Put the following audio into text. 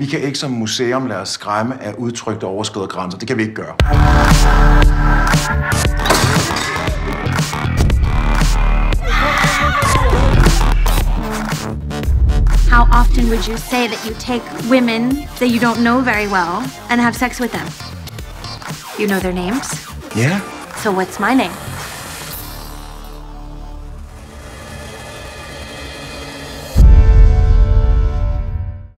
Vi kan ikke som museum lade os skræmme af udtryk, der overskrider grænser. Det kan vi ikke gøre. How often would you say that you take women that you don't know very well and have sex with them? You know their names? Yeah. So what's my name?